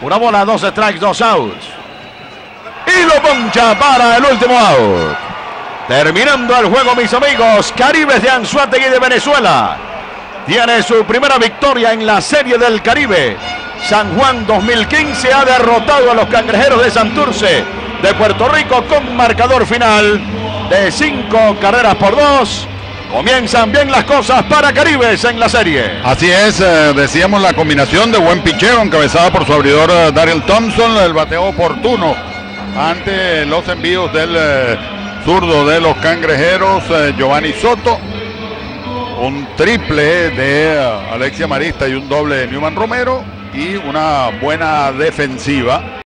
Una bola, dos strikes, dos outs. Y lo poncha para el último out. Terminando el juego, mis amigos, Caribes de Anzuategui de Venezuela. Tiene su primera victoria en la Serie del Caribe. San Juan 2015 ha derrotado a los cangrejeros de Santurce de Puerto Rico con marcador final de cinco carreras por dos. Comienzan bien las cosas para Caribes en la serie. Así es, eh, decíamos la combinación de buen picheo encabezada por su abridor eh, Daryl Thompson, el bateo oportuno ante los envíos del eh, zurdo de los cangrejeros eh, Giovanni Soto. Un triple de Alexia Marista y un doble de Newman Romero y una buena defensiva